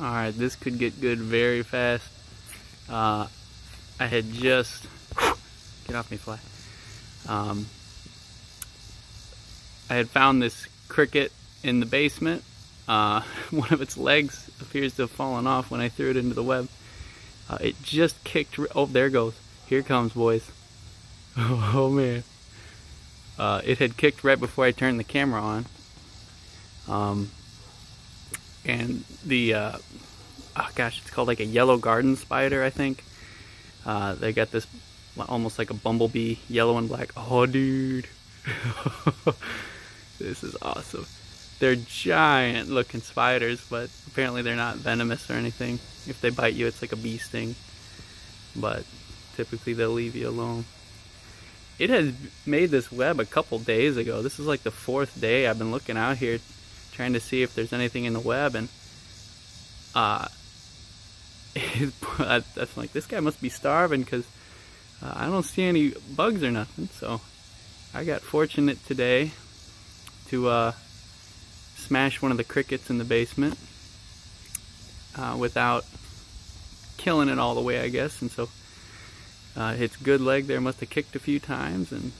Alright, this could get good very fast. Uh, I had just... Get off me, fly. Um, I had found this cricket in the basement. Uh, one of its legs appears to have fallen off when I threw it into the web. Uh, it just kicked... Oh, there goes. Here comes, boys. Oh, man. Uh, it had kicked right before I turned the camera on. Um, and the uh, oh gosh, it's called like a yellow garden spider, I think. Uh, they got this almost like a bumblebee, yellow and black. Oh, dude, this is awesome. They're giant looking spiders, but apparently they're not venomous or anything. If they bite you, it's like a bee sting, but typically they'll leave you alone. It has made this web a couple days ago. This is like the fourth day I've been looking out here trying to see if there's anything in the web and uh that's like this guy must be starving because uh, I don't see any bugs or nothing. So I got fortunate today to uh, smash one of the crickets in the basement uh, without killing it all the way I guess. And so uh, its good leg there must have kicked a few times and,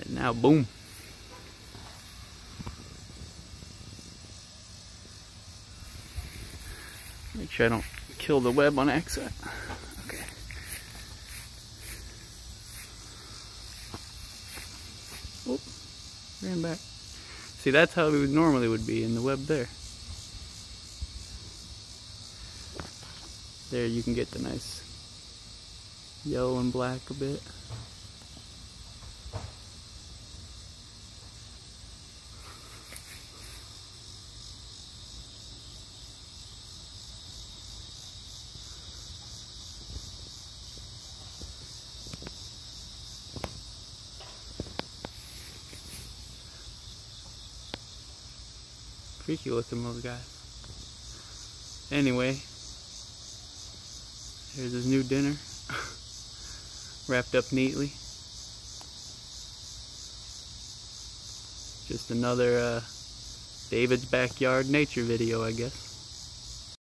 and now boom Make sure I don't kill the web on accident. Okay. Oh, ran back. See, that's how it would normally would be in the web there. There you can get the nice yellow and black a bit. Freaky looking those guys. Anyway, here's his new dinner. Wrapped up neatly. Just another uh, David's backyard nature video, I guess.